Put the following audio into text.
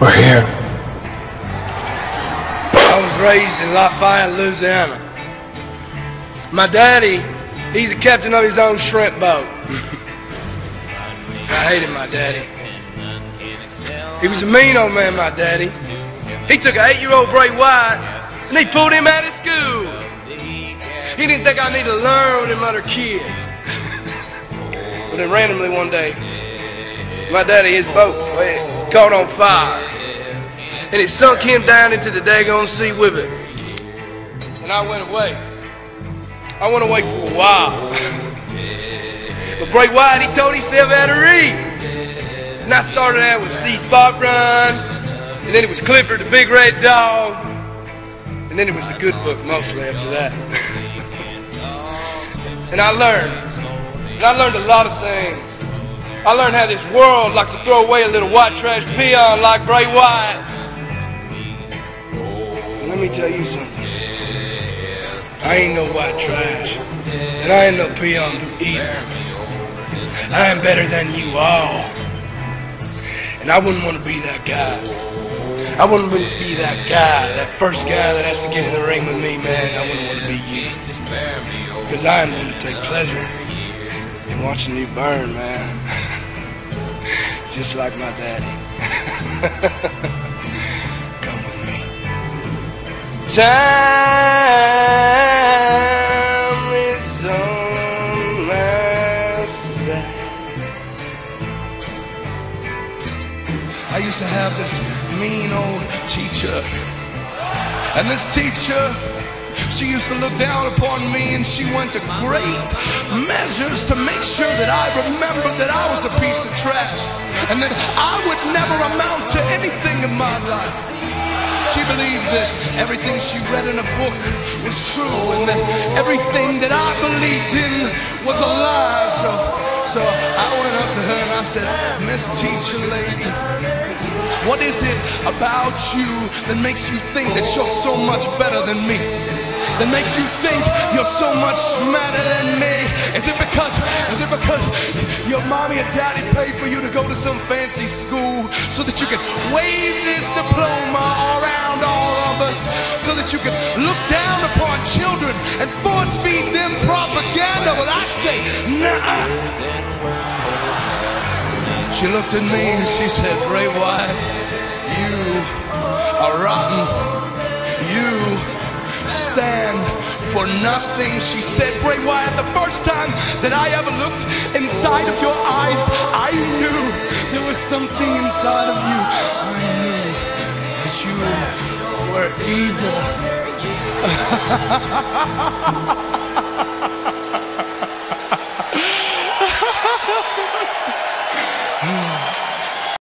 We're here. I was raised in Lafayette, Louisiana. My daddy, he's a captain of his own shrimp boat. I hated my daddy. He was a mean old man, my daddy. He took an eight-year-old Bray Wyatt and he pulled him out of school. He didn't think I needed to learn with them other kids. but then randomly one day, my daddy, his boat, caught on fire. And it sunk him down into the daggone sea with it. And I went away. I went away for a while. but Bray Wyatt, he told himself how to read. And I started out with See Spot Run, and then it was Clifford the Big Red Dog, and then it was the good book mostly after that. and I learned. And I learned a lot of things. I learned how this world likes to throw away a little white trash peon like Bray Wyatt. Let me tell you something. I ain't no white trash. And I ain't no peon either. I am better than you all. And I wouldn't want to be that guy. I wouldn't want to be that guy, that first guy that has to get in the ring with me, man. I wouldn't want to be you. Because I am going to take pleasure in watching you burn, man. Just like my daddy. Time is on my side. I used to have this mean old teacher. And this teacher, she used to look down upon me and she went to great measures to make sure that I remembered that I was a piece of trash and that I would never amount to anything in my life. She believed that everything she read in a book was true and that everything that I believed in was a lie. So, so I went up to her and I said, Miss Teacher Lady, what is it about you that makes you think that you're so much better than me? That makes you think you're so much smarter than me? Is it because, is it because your mommy and daddy paid for you to go to some fancy school so that you can wave this diploma around all of us so that you can look down upon children and force feed them propaganda? Well, I say, nah. She looked at me and she said, Bray Wyatt, you are rotten. Stand for nothing. She said, Bray Wyatt, the first time that I ever looked inside of your eyes, I knew there was something inside of you. I knew that you were evil.